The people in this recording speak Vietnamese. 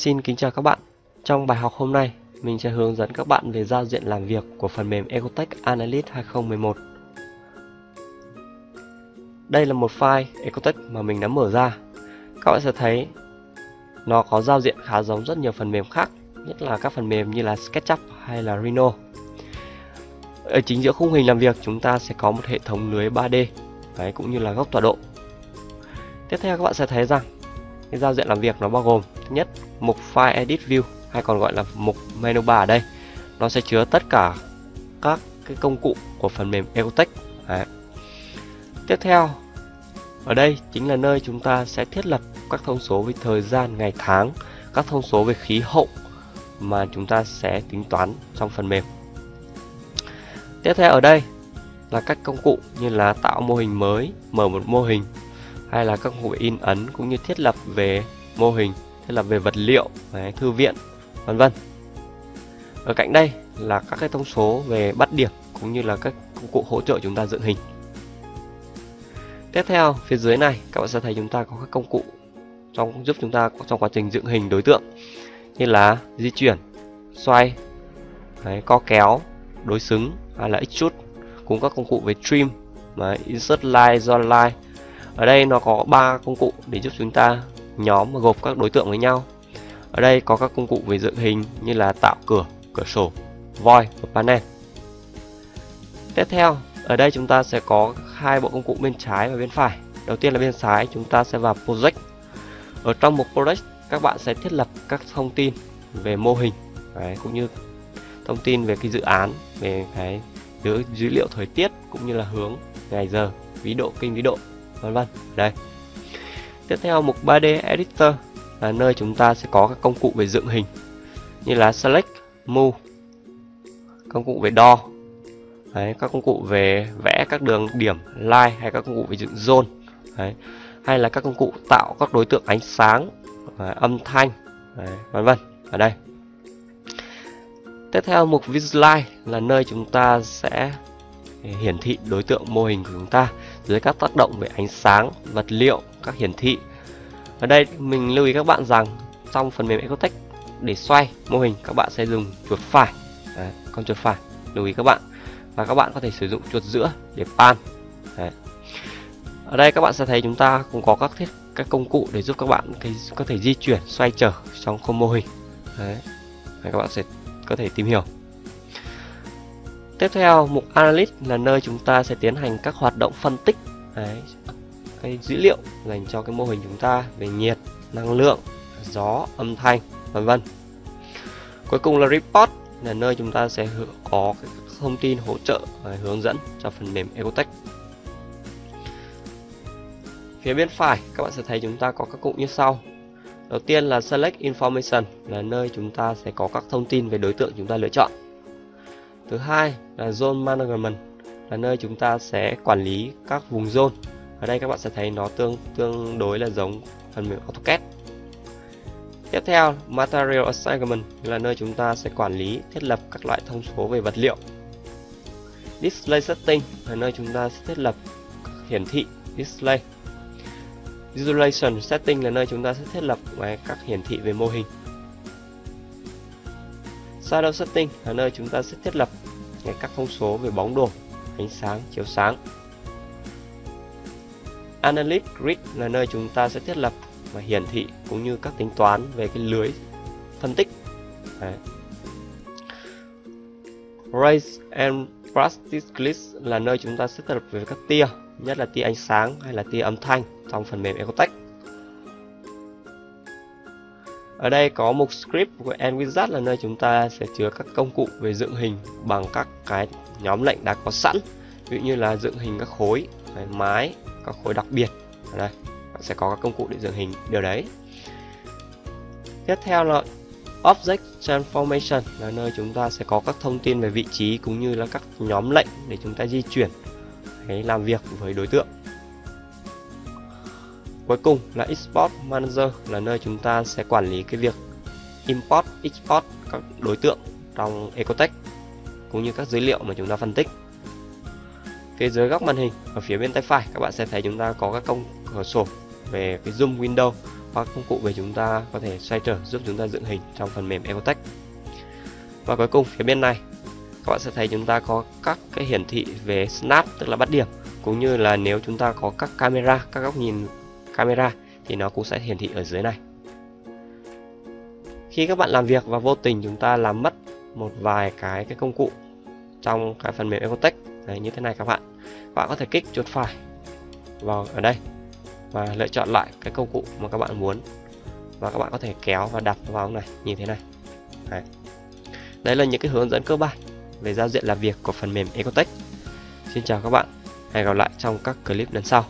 Xin kính chào các bạn. Trong bài học hôm nay, mình sẽ hướng dẫn các bạn về giao diện làm việc của phần mềm Ecotech Analyst 2011. Đây là một file Ecotech mà mình đã mở ra. Các bạn sẽ thấy nó có giao diện khá giống rất nhiều phần mềm khác, nhất là các phần mềm như là SketchUp hay là Rhino. Ở chính giữa khung hình làm việc chúng ta sẽ có một hệ thống lưới 3D đấy, cũng như là góc tọa độ. Tiếp theo các bạn sẽ thấy rằng cái giao diện làm việc nó bao gồm thứ nhất mục file edit view, hay còn gọi là mục menu bar ở đây. Nó sẽ chứa tất cả các cái công cụ của phần mềm Ecotech Đấy. tiếp theo, ở đây chính là nơi chúng ta sẽ thiết lập các thông số về thời gian, ngày, tháng, các thông số về khí hậu mà chúng ta sẽ tính toán trong phần mềm. Tiếp theo ở đây là các công cụ như là tạo mô hình mới, mở một mô hình, hay là các công cụ in ấn cũng như thiết lập về mô hình hay là về vật liệu đấy, thư viện vân vân. Ở cạnh đây là các cái thông số về bắt điểm cũng như là các công cụ hỗ trợ chúng ta dựng hình. Tiếp theo phía dưới này các bạn sẽ thấy chúng ta có các công cụ trong giúp chúng ta trong quá trình dựng hình đối tượng như là di chuyển xoay đấy, co kéo đối xứng hay là extrude cùng các công cụ về trim đấy, insert line join line. Ở đây nó có ba công cụ để giúp chúng ta nhóm và gộp các đối tượng với nhau. Ở đây có các công cụ về dựng hình như là tạo cửa cửa sổ voi và panel. Tiếp theo ở đây chúng ta sẽ có hai bộ công cụ bên trái và bên phải. Đầu tiên là bên trái chúng ta sẽ vào project. Ở trong một project các bạn sẽ thiết lập các thông tin về mô hình Đấy, cũng như thông tin về cái dự án về cái dữ, dữ liệu thời tiết cũng như là hướng ngày giờ ví độ kinh ví độ vân vân. Đây tiếp theo mục 3D editor là nơi chúng ta sẽ có các công cụ về dựng hình như là select move công cụ về đo Đấy, các công cụ về vẽ các đường điểm line hay các công cụ về dựng zone Đấy, hay là các công cụ tạo các đối tượng ánh sáng à, âm thanh vân vân ở đây. Tiếp theo mục visualize là nơi chúng ta sẽ hiển thị đối tượng mô hình của chúng ta dưới các tác động về ánh sáng, vật liệu, các hiển thị. Ở đây mình lưu ý các bạn rằng trong phần mềm Ecotech để xoay mô hình các bạn sẽ dùng chuột phải, Đấy, con chuột phải, lưu ý các bạn. Và các bạn có thể sử dụng chuột giữa để pan. Đấy. Ở đây các bạn sẽ thấy chúng ta cũng có các thiết các công cụ để giúp các bạn cái, có thể di chuyển xoay trở trong khung mô hình. Đấy. Đấy, các bạn sẽ có thể tìm hiểu. Tiếp theo, mục Analyst là nơi chúng ta sẽ tiến hành các hoạt động phân tích Đấy, cái dữ liệu dành cho cái mô hình chúng ta về nhiệt, năng lượng, gió, âm thanh, vân vân. Cuối cùng là Report là nơi chúng ta sẽ có cái thông tin hỗ trợ và hướng dẫn cho phần mềm Ecotech. Phía bên phải các bạn sẽ thấy chúng ta có các cụm như sau. Đầu tiên là Select Information là nơi chúng ta sẽ có các thông tin về đối tượng chúng ta lựa chọn. Thứ hai là Zone Management là nơi chúng ta sẽ quản lý các vùng zone. Ở đây các bạn sẽ thấy nó tương tương đối là giống phần mềm AutoCAD. Tiếp theo, Material Assignment là nơi chúng ta sẽ quản lý thiết lập các loại thông số về vật liệu. Display Setting là nơi chúng ta sẽ thiết lập hiển thị display. Visualization Setting là nơi chúng ta sẽ thiết lập các hiển thị về mô hình. Shadow Setting là nơi chúng ta sẽ thiết lập các thông số về bóng đồ, ánh sáng, chiếu sáng. Analytic Grid là nơi chúng ta sẽ thiết lập và hiển thị cũng như các tính toán về cái lưới phân tích. Đấy. Race and Practice là nơi chúng ta sẽ thiết lập về các tia, nhất là tia ánh sáng hay là tia âm thanh trong phần mềm Ecotech. Ở đây có mục script của Enwizard là nơi chúng ta sẽ chứa các công cụ về dựng hình bằng các cái nhóm lệnh đã có sẵn. Ví dụ như là dựng hình các khối, mái, các khối đặc biệt. Ở đây bạn sẽ có các công cụ để dựng hình điều đấy. Tiếp theo là Object Transformation là nơi chúng ta sẽ có các thông tin về vị trí cũng như là các nhóm lệnh để chúng ta di chuyển hay làm việc với đối tượng. Cuối cùng là Export Manager là nơi chúng ta sẽ quản lý cái việc import, export các đối tượng trong Ecotech cũng như các dữ liệu mà chúng ta phân tích. Phía dưới góc màn hình ở phía bên tay phải các bạn sẽ thấy chúng ta có các công cửa sổ về cái zoom window hoặc công cụ về chúng ta có thể xoay trở giúp chúng ta dựng hình trong phần mềm Ecotech. Và cuối cùng phía bên này các bạn sẽ thấy chúng ta có các cái hiển thị về snap tức là bắt điểm cũng như là nếu chúng ta có các camera các góc nhìn camera thì nó cũng sẽ hiển thị ở dưới này khi các bạn làm việc và vô tình chúng ta làm mất một vài cái cái công cụ trong cái phần mềm Ecotech Đấy, như thế này các bạn bạn có thể kích chuột phải vào ở đây và lựa chọn lại cái công cụ mà các bạn muốn và các bạn có thể kéo và đặt vào này như thế này Đấy. Đấy là những cái hướng dẫn cơ bản về giao diện làm việc của phần mềm Ecotech. Xin chào các bạn, hẹn gặp lại trong các clip lần sau.